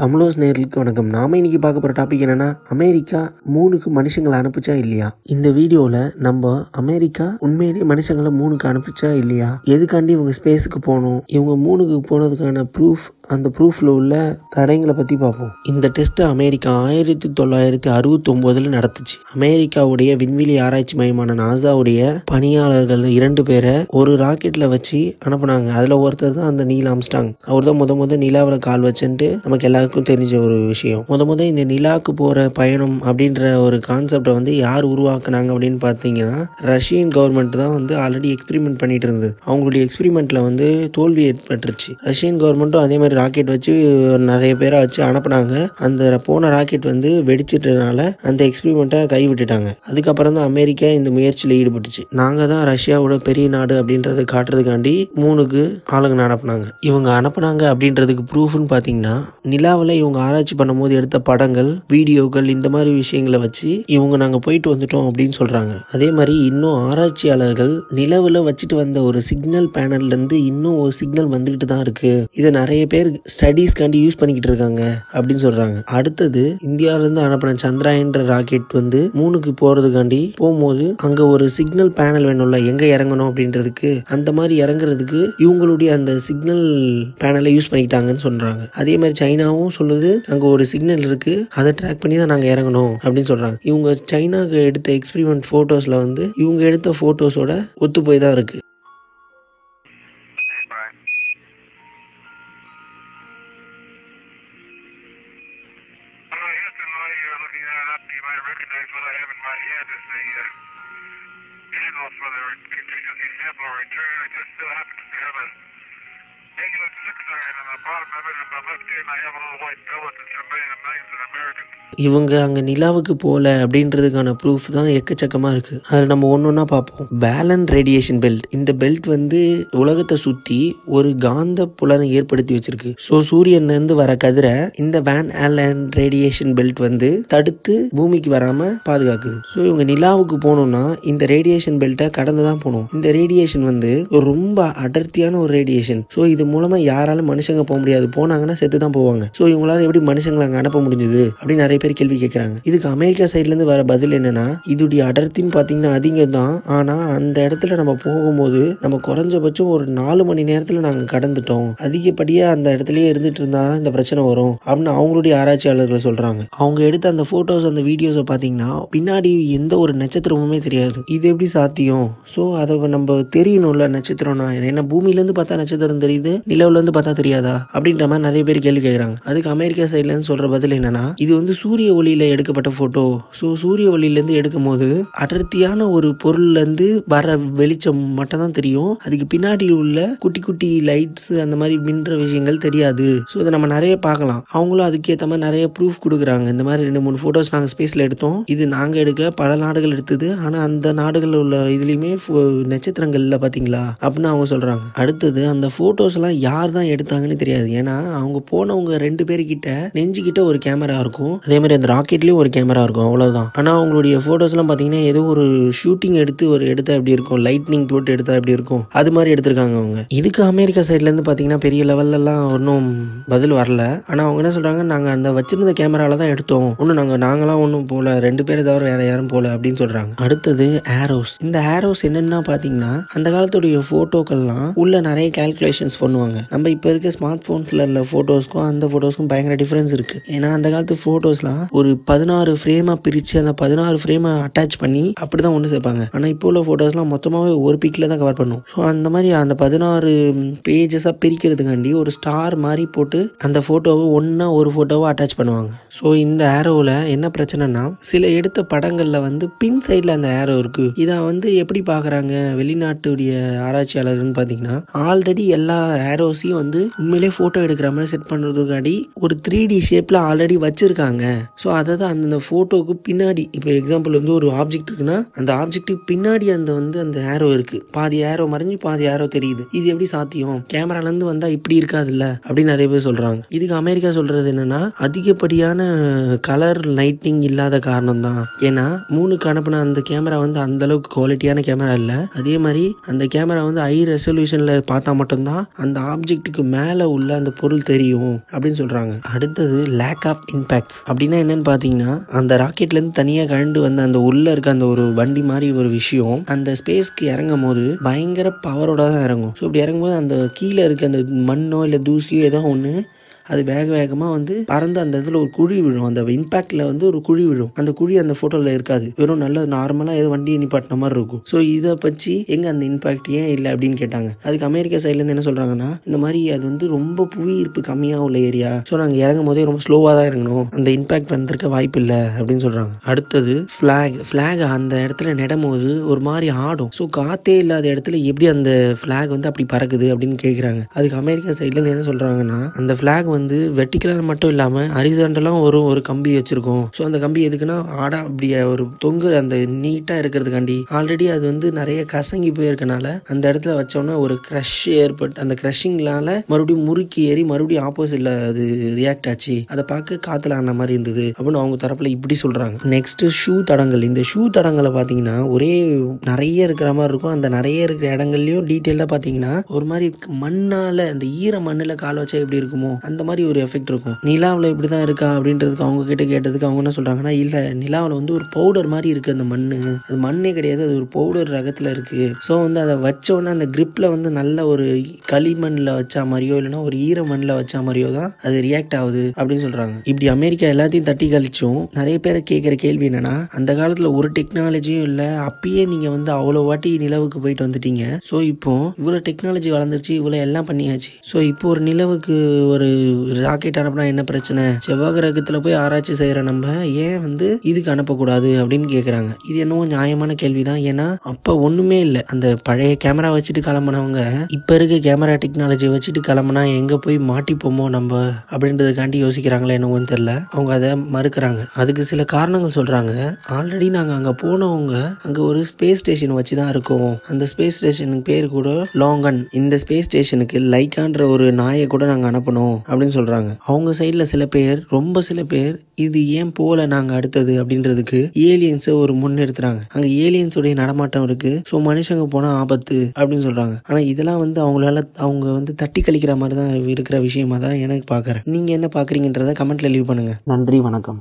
தமிழோஸ் நேர்களுக்கு வணக்கம். நாம இன்னைக்கு பார்க்க போகிற டாபிக் என்னன்னா அமெரிக்கா மூணுக்கு மனுஷங்களை அனுப்பிச்சா இல்லையா? இந்த வீடியோவில் நம்ம அமெரிக்கா உண்மையிலேயே மனுஷங்களை மூணுக்கு அனுப்பிச்சா இல்லையா? எதுக்காண்டி இவங்க ஸ்பேஸுக்கு போகணும்? இவங்க மூணுக்கு போனதுக்கான ப்ரூஃப் அந்த ப்ரூஃபில் உள்ள தடயங்களை பற்றி பார்ப்போம். இந்த டெஸ்ட்டை அமெரிக்கா ஆயிரத்தி தொள்ளாயிரத்தி அறுபத்தொம்போதில் நடத்துச்சு. அமெரிக்காவுடைய விண்வெளி ஆராய்ச்சி மையமான நாசாவுடைய பணியாளர்கள் இரண்டு பேரை ஒரு ராக்கெட்டில் வச்சு அனுப்புனாங்க. அதில் ஒருத்தர் தான் அந்த நீல் அமிச்சிட்டாங்க அவர் தான் முத முத நிலாவில் கால் வச்சுட்டு நமக்கு எல்லாருக்கும் தெரிஞ்ச ஒரு விஷயம். முத முத இந்த நிலாவுக்கு போகிற பயணம் அப்படின்ற ஒரு கான்செப்டை வந்து யார் உருவாக்குனாங்க அப்படின்னு பார்த்தீங்கன்னா ரஷ்யன் கவர்மெண்ட் தான் வந்து ஆல்ரெடி எக்ஸ்பிரிமெண்ட் பண்ணிட்டு இருந்தது. அவங்களுடைய எக்ஸ்பிரிமெண்ட்டில் வந்து தோல்வி ஏற்பட்டுருச்சு. ரஷ்யன் கவர்மெண்ட்டும் அதே மாதிரி ராக்கெட் வச்சு நிறைய பேரை வச்சு அனுப்புனாங்க. அந்த போன ராக்கெட் வந்து வெடிச்சிட்டனால அந்த எக்ஸ்பிரிமெண்ட்டை கைவிட்டுட்டாங்க. அதுக்கப்புறம் தான் அமெரிக்கா இந்த முயற்சியில் ஈடுபட்டுச்சு. நாங்கள் தான் ரஷ்யாவோட பெரிய நாடு அப்படின்றத காட்டுறதுக்காண்டி மூணுக்கு ஆளுங்க அனுப்புனாங்க. இவங்க அனுப்புனாங்க அப்படின்றதுக்கு ப்ரூஃப்னு பார்த்தீங்கன்னா நிலா நிலாவில் இவங்க ஆராய்ச்சி பண்ணும்போது எடுத்த படங்கள் வீடியோக்கள் இந்த மாதிரி விஷயங்களை வச்சு இவங்க நாங்கள் போயிட்டு வந்துட்டோம் அப்படின்னு சொல்கிறாங்க அதே மாதிரி இன்னும் ஆராய்ச்சியாளர்கள் நிலவில் வச்சுட்டு வந்த ஒரு சிக்னல் பேனல்லேருந்து இன்னும் ஒரு சிக்னல் வந்துக்கிட்டு தான் இருக்குது இதை நிறைய பேர் ஸ்டடீஸ்க்காண்டி யூஸ் பண்ணிக்கிட்டு இருக்காங்க அப்படின்னு சொல்கிறாங்க அடுத்தது இந்தியாவிலேருந்து அனுப்பின சந்திராயன்ற ராக்கெட் வந்து மூணுக்கு போகிறதுக்காண்டி போகும்போது அங்கே ஒரு சிக்னல் பேனல் வேணும்ல எங்கே இறங்கணும் அப்படின்றதுக்கு அந்த மாதிரி இறங்குறதுக்கு இவங்களுடைய அந்த சிக்னல் பேனலை யூஸ் பண்ணிக்கிட்டாங்கன்னு சொல்கிறாங்க அதே மாதிரி சைனாவும் அதுவும் சொல்லுது அங்கே ஒரு சிக்னல் இருக்குது அதை ட்ராக் பண்ணி தான் நாங்கள் இறங்கணும் அப்படின்னு சொல்கிறாங்க இவங்க சைனாவுக்கு எடுத்த எக்ஸ்பிரிமெண்ட் ஃபோட்டோஸில் வந்து இவங்க எடுத்த ஃபோட்டோஸோட ஒத்து போய் தான் இருக்குது for the continuous sample return. I just still happen to have a negative six iron on the bottom of it. And my left hand, I have a little white pellet that's remaining of millions of Americans. இவங்க அங்கே நிலாவுக்கு போகல அப்படின்றதுக்கான proof தான் எக்கச்சக்கமாக இருக்குது அதில் நம்ம ஒன்று ஒன்றா பார்ப்போம். வேலன் ரேடியேஷன் பெல்ட் இந்த பெல்ட் வந்து உலகத்தை சுற்றி ஒரு காந்த புலனை ஏற்படுத்தி வச்சிருக்கு. ஸோ சூரியன்லேருந்து வர கதிரை இந்த வேன் ஆலன் ரேடியேஷன் பெல்ட் வந்து தடுத்து பூமிக்கு வராமல் பாதுகாக்குது. ஸோ இவங்க நிலாவுக்கு போகணும்னா இந்த ரேடியேஷன் பெல்ட்டை கடந்து தான் போகணும். இந்த ரேடியேஷன் வந்து ரொம்ப அடர்த்தியான ஒரு ரேடியேஷன் ஸோ இது மூலமாக யாராலும் மனுஷங்க போக முடியாது. போனாங்கன்னா செத்து தான் போவாங்க. ஸோ இவங்களால எப்படி மனுஷங்களை அங்கே அனுப்ப முடிஞ்சுது? அப்படின்னு நிறைய பேர் கேள்வி கேட்குறாங்க இதுக்கு அமெரிக்கா சைட்லேருந்து வர பதில் என்னன்னா இதுடைய அடர்த்தின்னு பார்த்தீங்கன்னா அதிகம் தான் ஆனால் அந்த இடத்துல நம்ம போகும்போது நம்ம குறைஞ்சபட்சம் ஒரு நாலு மணி நேரத்தில் நாங்கள் கடந்துட்டோம். அதிகப்படியாக அந்த இடத்துலயே இருந்துட்டு இருந்தா தான் இந்த பிரச்சனை வரும். அப்படின்னு அவங்களுடைய ஆராய்ச்சியாளர்கள் சொல்கிறாங்க அவங்க எடுத்த அந்த ஃபோட்டோஸ் அந்த வீடியோஸை பார்த்தீங்கன்னா பின்னாடி எந்த ஒரு நட்சத்திரமுமே தெரியாது. இது எப்படி சாத்தியம்? ஸோ அதை நம்ம தெரியணும்ல நட்சத்திரம்னா ஏன்னா பூமியிலேருந்து பார்த்தா நட்சத்திரம் தெரியுது. நிலவுலேருந்து பார்த்தா தெரியாதா? அப்படின்ற மாதிரி நிறைய பேர் கேள்வி கேட்குறாங்க அதுக்கு அமெரிக்கா சைட்லேருந்து சொல்கிற பதில் என்னன்னா இது வந்து சூரிய ஒளியில் எடுக்கப்பட்ட ஃபோட்டோ ஸோ சூரிய ஒளியிலேருந்து எடுக்கும் போது அடர்த்தியான ஒரு பொருள்லேருந்து வர வெளிச்சம் மட்டும் தான் தெரியும். அதுக்கு பின்னாடி உள்ள குட்டி குட்டி லைட்ஸ் அந்த மாதிரி மின்ற விஷயங்கள் தெரியாது. ஸோ இதை நம்ம நிறைய பார்க்கலாம். அவங்களும் அதுக்கேற்ற மாதிரி நிறைய ப்ரூஃப் கொடுக்குறாங்க. இந்த மாதிரி ரெண்டு மூணு ஃபோட்டோஸ் நாங்கள் ஸ்பேஸில் எடுத்தோம். இது நாங்கள் எடுக்கல பல நாடுகள் எடுத்தது. ஆனால் அந்த நாடுகளில் உள்ள இதுலேயுமே நட்சத்திரங்கள்ல பார்த்தீங்களா? அப்படின்னு அவங்க சொல்கிறாங்க அடுத்தது அந்த ஃபோட்டோஸ்லாம் யார் தான் எடுத்தாங்கன்னு தெரியாது. ஏன்னா அவங்க போனவங்க ரெண்டு பேர்கிட்ட நெஞ்சுக்கிட்ட ஒரு கேமரா இருக்கும். அதே மாதிரி அந்த ராக்கெட்லேயும் ஒரு கேமரா இருக்கும். அவ்வளோதான் ஆனால் அவங்களுடைய ஃபோட்டோஸ்லாம் பார்த்தீங்கன்னா ஏதோ ஒரு ஷூட்டிங் எடுத்து ஒரு எடுத்தா எப்படி இருக்கும்? லைட்னிங் போட்டு எடுத்தா எப்படி இருக்கும்? அது மாதிரி எடுத்திருக்காங்க அவங்க. இதுக்கு அமெரிக்கா சைட்லேருந்து பார்த்தீங்கன்னா பெரிய லெவல்லலாம் ஒன்றும் பதில் வரல. ஆனால் அவங்க என்ன சொல்கிறாங்க நாங்கள் அந்த வச்சிருந்த கேமராவில் தான் எடுத்தோம். ஒன்றும் நாங்கள் நாங்களாம் ஒன்றும் போகல ரெண்டு பேரை தவிர வேற யாரும் போகல அப்படின்னு சொல்கிறாங்க அடுத்தது ஏரோஸ் இந்த ஏரோஸ் என்னென்னா பார்த்தீங்கன்னா அந்த காலத்துடைய ஃபோட்டோக்கள்லாம் உள்ள நிறைய கால்குலேஷன்ஸ் பண்ணுவாங்க. நம்ம இப்போ இருக்க ஸ்மார்ட் ஃபோன்ஸில் உள்ள ஃபோட்டோஸ்க்கும் அந்த ஃபோட்டோஸ்க்கும் பயங்கர டிஃப்ரென்ஸ் இருக்குது ஏன்னா அந்த காலத்து ஃபோட்டோஸ்லாம் ஒரு பதினாறு ஃப்ரேமாக பிரித்து அந்த பதினாறு ஃப்ரேமை அட்டாச் பண்ணி அப்படி தான் ஒன்று சேர்ப்பாங்க ஆனால் இப்போ உள்ள ஃபோட்டோஸ்லாம் மொத்தமாகவே ஒரு பிக்கில் தான் கவர் பண்ணும். ஸோ அந்த மாதிரி அந்த பதினாறு பேஜஸாக பிரிக்கிறதுக்காண்டி ஒரு ஸ்டார் மாதிரி போட்டு அந்த ஃபோட்டோவை ஒன்றா ஒரு ஃபோட்டோவை அட்டாச் பண்ணுவாங்க. ஸோ இந்த ஆரோவில் என்ன பிரச்சனைனா சில எடுத்த படங்களில் வந்து பின் சைடில் அந்த ஆரோ இருக்குது இதை வந்து எப்படி பார்க்குறாங்க வெளிநாட்டுடைய ஆராய்ச்சியாளர்கள்னு பார்த்தீங்கன்னா ஆல்ரெடி எல்லா ஆரோஸையும் வந்து உண்மையிலே ஃபோட்டோ எடுக்கிற மாதிரி செட் பண்ணுறதுக்காடி ஒரு த்ரீ டி ஷேப்பில் ஆல்ரெடி வச்சுருக்காங்க. ஸோ அதாவது அந்தந்த ஃபோட்டோவுக்கு பின்னாடி இப்போ எக்ஸாம்பிள் வந்து ஒரு ஆப்ஜெக்ட் இருக்குன்னா அந்த ஆப்ஜெக்ட்டுக்கு பின்னாடி அந்த வந்து அந்த ஏரோ இருக்குது பாதி ஏரோ மறைஞ்சு பாதி ஏரோ தெரியுது. இது எப்படி சாத்தியம்? கேமராலேருந்து வந்தால் இப்படி இருக்காதுல்ல? அப்படின்னு நிறைய பேர் சொல்கிறாங்க இதுக்கு அமெரிக்கா சொல்கிறது என்னென்னா அதிகப்படியான கலர் லைட்டிங் இல்லாத காரணம் தான். ஏன்னா மூணுக்கு அனுப்பின அந்த கேமரா வந்து அந்த அளவுக்கு குவாலிட்டியான கேமரா இல்லை. அதே மாதிரி அந்த கேமரா வந்து ஹை ரெசல்யூஷனில் பார்த்தா மட்டும்தான் அந்த ஆப்ஜெக்ட்டுக்கு மேலே உள்ள அந்த பொருள் தெரியும் அப்படின்னு சொல்கிறாங்க அடுத்தது லேக் ஆஃப் இம்பேக்ட்ஸ் அப்படின்னா என்னன்னு பார்த்தீங்கன்னா அந்த ராக்கெட்லேருந்து தனியாக கழண்டு வந்த அந்த உள்ளே இருக்க அந்த ஒரு வண்டி மாதிரி ஒரு விஷயம் அந்த ஸ்பேஸ்க்கு இறங்கும் போது பயங்கர பவரோட தான் இறங்கும். ஸோ இப்படி இறங்கும்போது அந்த கீழே இருக்க அந்த மண்ணோ இல்லை தூசியோ ஏதோ ஒன்று அது வேக வேகமாக வந்து பறந்து அந்த இடத்துல ஒரு குழி விழும். அந்த இம்பாக்டில் வந்து ஒரு குழி விழும். அந்த குழி அந்த ஃபோட்டோவில் இருக்காது. வெறும் நல்ல நார்மலாக ஏதோ வண்டியை நிப்பாட்டின மாதிரி இருக்கும். ஸோ இதை பற்றி எங்கே அந்த இம்பாக்ட் ஏன் இல்லை அப்படின்னு கேட்டாங்க. அதுக்கு அமெரிக்கா சைட்லேருந்து என்ன சொல்கிறாங்கன்னா இந்த மாதிரி அது வந்து ரொம்ப புவி ஈர்ப்பு கம்மியாக உள்ள ஏரியா ஸோ நாங்கள் இறங்கும் போதே ரொம்ப ஸ்லோவாக தான் இறங்கணும். அந்த இம்பாக்ட் வந்திருக்க வாய்ப்பு இல்லை அப்படின்னு சொல்கிறாங்க அடுத்தது ஃப்ளாக் ஃப்ளாக் அந்த இடத்துல நடும்போது ஒரு மாதிரி ஆடும். ஸோ காற்றே இல்லாத இடத்துல எப்படி அந்த ஃப்ளாக் வந்து அப்படி பறக்குது அப்படின்னு கேட்குறாங்க அதுக்கு அமெரிக்கா சைட்லேருந்து என்ன சொல்கிறாங்கன்னா அந்த ஃப்ளாக் வந்து வந்து வெட்டிக்கலாக மட்டும் இல்லாமல் ஹரிசாண்டலாக ஒரு ஒரு கம்பி வச்சுருக்கோம். ஸோ அந்த கம்பி எதுக்குன்னா ஆடா அப்படி ஒரு தொங்கு அந்த நீட்டாக இருக்கிறதுக்காண்டி. ஆல்ரெடி அது வந்து நிறைய கசங்கி போயிருக்கனால அந்த இடத்துல வச்சோன்னே ஒரு க்ரஷ் ஏற்பட்டு அந்த க்ரஷிங்னால மறுபடியும் முறுக்கி ஏறி மறுபடியும் ஆப்போசிட்ல அது ரியாக்ட் ஆச்சு. அதை பார்க்க காற்றுல ஆன மாதிரி இருந்தது அப்படின்னு அவங்க தரப்புல இப்படி சொல்றாங்க. நெக்ஸ்ட் ஷூ தடங்கள். இந்த ஷூ தடங்களை பார்த்தீங்கன்னா ஒரே நிறைய இருக்கிற மாதிரி இருக்கும். அந்த நிறைய இருக்கிற இடங்கள்லையும் டீட்டெயிலாக பார்த்தீங்கன்னா ஒரு மாதிரி மண்ணால அந்த ஈர மண்ணில் கால் வச்சா எப்படி இருக்குமோ அந்த மாதிரி ஒரு எஃபெக்ட் இருக்கும். நிலாவில் இப்படி தான் இருக்கா அப்படின்றதுக்கு அவங்க கிட்ட கேட்டதுக்கு அவங்க என்ன சொல்கிறாங்கன்னா இல்லை நிலாவில் வந்து ஒரு பவுடர் மாதிரி இருக்குது அந்த மண் அது மண்ணே கிடையாது அது ஒரு பவுடர் ரகத்தில் இருக்குது ஸோ வந்து அதை வச்சோன்னே அந்த கிரிப்பில் வந்து நல்ல ஒரு களிமண்ணில் வச்சா மாதிரியோ இல்லைன்னா ஒரு ஈர மண்ணில் வச்சா மாதிரியோ தான் அது ரியாக்ட் ஆகுது அப்படின்னு சொல்கிறாங்க இப்படி அமெரிக்கா எல்லாத்தையும் தட்டி கழிச்சும் நிறைய பேரை கேட்குற கேள்வி என்னென்னா அந்த காலத்தில் ஒரு டெக்னாலஜியும் இல்லை. அப்பயே நீங்கள் வந்து அவ்வளோ வாட்டி நிலவுக்கு போயிட்டு வந்துட்டீங்க. ஸோ இப்போ இவ்வளோ டெக்னாலஜி வளர்ந்துருச்சு இவ்வளோ எல்லாம் பண்ணியாச்சு. ஸோ இப்போ ஒரு நிலவுக்கு ஒரு ராக்கெட் அனுப்புனா என்ன பிரச்சனை? செவ்வாய் கிரகத்தில் போய் ஆராய்ச்சி செய்கிற நம்ம ஏன் வந்து இதுக்கு அனுப்பக்கூடாது அப்படின்னு கேட்குறாங்க இது என்னவோ நியாயமான கேள்வி தான் ஏன்னா அப்போ ஒன்றுமே இல்லை. அந்த பழைய கேமரா வச்சுட்டு கிளம்புனவங்க இப்போ இருக்க கேமரா டெக்னாலஜி வச்சுட்டு கிளம்புனா எங்கே போய் மாட்டிப்போமோ நம்ம அப்படின்றதுக்காண்டி யோசிக்கிறாங்களே என்னவோன்னு தெரில அவங்க அதை மறுக்கிறாங்க. அதுக்கு சில காரணங்கள் சொல்கிறாங்க ஆல்ரெடி நாங்கள் அங்கே போனவங்க அங்கே ஒரு ஸ்பேஸ் ஸ்டேஷன் வச்சு தான் இருக்கோம். அந்த ஸ்பேஸ் ஸ்டேஷனுக்கு பேர் கூட லாங்கன் இந்த ஸ்பேஸ் ஸ்டேஷனுக்கு லைக்கான்ற ஒரு நாயை கூட நாங்கள் அனுப்பணும் அப்படின்னு சொல்கிறாங்க அவங்க சைடில் சில பேர் ரொம்ப சில பேர் இது ஏன் போகல நாங்கள் அடுத்தது அப்படின்றதுக்கு ஏலியன்ஸை ஒரு முன்னிறுத்துறாங்க அங்கே ஏலியன்ஸுடைய நடமாட்டம் இருக்குது ஸோ மனுஷங்க போனால் ஆபத்து அப்படின்னு சொல்கிறாங்க ஆனால் இதெல்லாம் வந்து அவங்களால அவங்க வந்து தட்டி கழிக்கிற மாதிரி தான் இருக்கிற விஷயமா தான் எனக்கு பார்க்குறேன் நீங்கள் என்ன பார்க்குறீங்கன்றத கமெண்ட்டில் லீவ் பண்ணுங்கள் நன்றி வணக்கம்.